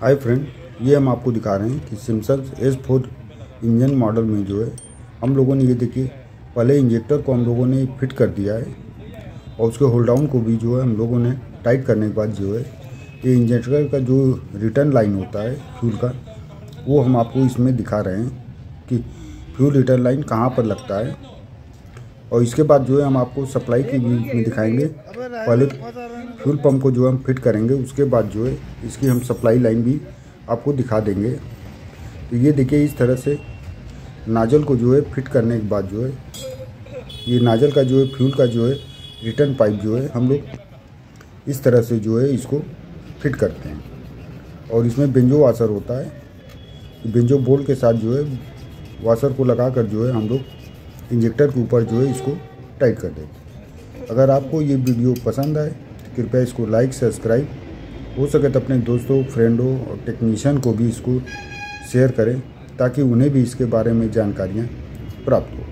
Hi friend ये हम आपको दिखा रहे हैं कि Samsung S four engine model में जो है, हम लोगों ने ये देखिए, पहले इंजेक्टर को हम लोगों ने फिट कर दिया है और उसके होल्ड डाउन को भी जो है हम लोगों ने टाइट करने के बाद जो है, ये इंजेक्टर का जो रिटर्न लाइन होता है फ्यूल का, वो हम आपको इसमें दिखा रहे हैं कि फ्यूल रिटर्न लाइन कहाँ पर लगता है। और इसके बाद जो है हम आपको सप्लाई की भी इसमें दिखाएँगे। पहले फ्यूल पंप को जो हम फिट करेंगे, उसके बाद जो है इसकी हम सप्लाई लाइन भी आपको दिखा देंगे। तो ये देखिए इस तरह से नाजल को जो है फिट करने के बाद जो है, ये नाजल का जो है फ्यूल का जो है रिटर्न पाइप जो है, हम लोग इस तरह से जो है इसको फिट करते हैं। और इसमें बेंजो वाशर होता है। बेंजो बोल्ट के साथ जो है वाशर को लगा कर जो है हम लोग इंजेक्टर के ऊपर जो है इसको टाइट कर देंगे अगर आपको ये वीडियो पसंद आए तो कृपया इसको लाइक, सब्सक्राइब। हो सके तो अपने दोस्तों, फ्रेंडों और टेक्नीशियन को भी इसको शेयर करें, ताकि उन्हें भी इसके बारे में जानकारियाँ प्राप्त हो।